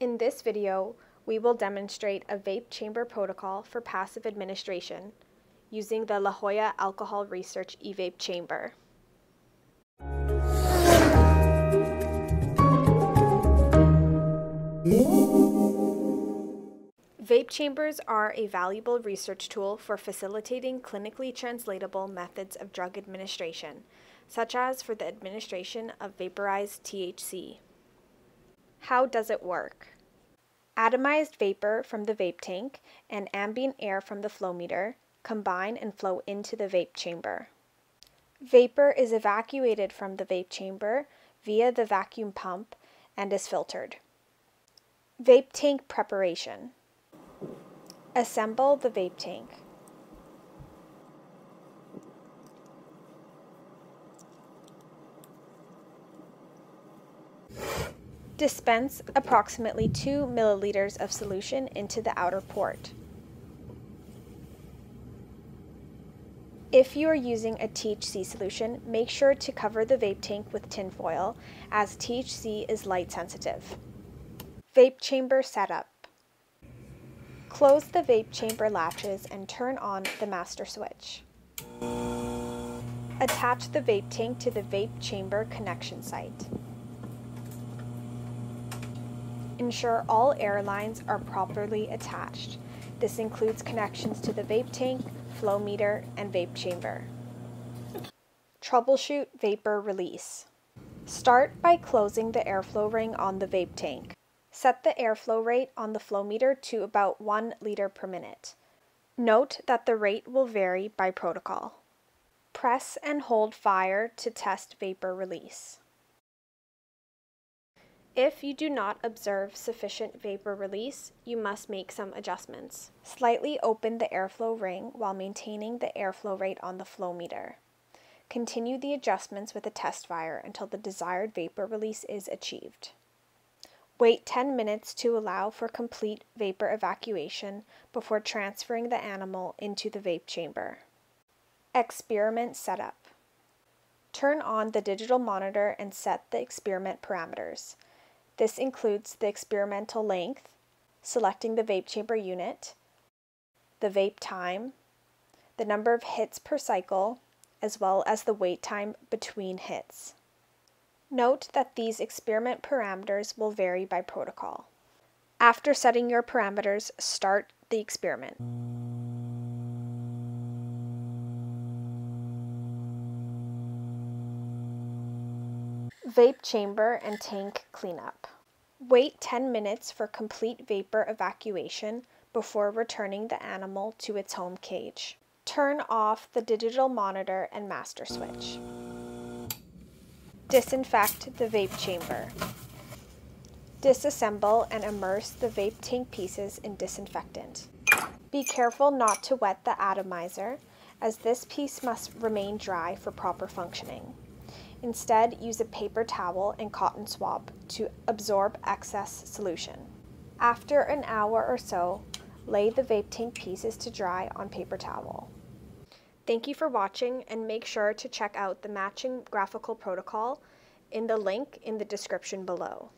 In this video, we will demonstrate a vape chamber protocol for passive administration using the La Jolla Alcohol Research eVape chamber. Vape chambers are a valuable research tool for facilitating clinically translatable methods of drug administration, such as for the administration of vaporized THC. How does it work? Atomized vapor from the vape tank and ambient air from the flow meter combine and flow into the vape chamber. Vapor is evacuated from the vape chamber via the vacuum pump and is filtered. Vape tank preparation. Assemble the vape tank. Dispense approximately 2 milliliters of solution into the outer port. If you are using a THC solution, make sure to cover the vape tank with tinfoil as THC is light sensitive. Vape chamber setup. Close the vape chamber latches and turn on the master switch. Attach the vape tank to the vape chamber connection site. Ensure all air lines are properly attached. This includes connections to the vape tank, flow meter, and vape chamber. Troubleshoot vapor release. Start by closing the airflow ring on the vape tank. Set the airflow rate on the flow meter to about 1 liter per minute. Note that the rate will vary by protocol. Press and hold fire to test vapor release. If you do not observe sufficient vapor release, you must make some adjustments. Slightly open the airflow ring while maintaining the airflow rate on the flow meter. Continue the adjustments with a test fire until the desired vapor release is achieved. Wait 10 minutes to allow for complete vapor evacuation before transferring the animal into the vape chamber. Experiment setup. Turn on the digital monitor and set the experiment parameters. This includes the experimental length, selecting the vape chamber unit, the vape time, the number of hits per cycle, as well as the wait time between hits. Note that these experiment parameters will vary by protocol. After setting your parameters, start the experiment. Vape chamber and tank cleanup. Wait 10 minutes for complete vapor evacuation before returning the animal to its home cage. Turn off the digital monitor and master switch. Disinfect the vape chamber. Disassemble and immerse the vape tank pieces in disinfectant. Be careful not to wet the atomizer, as this piece must remain dry for proper functioning. Instead, use a paper towel and cotton swab to absorb excess solution. After an hour or so, lay the vape tank pieces to dry on paper towel. Thank you for watching and make sure to check out the matching graphical protocol in the link in the description below.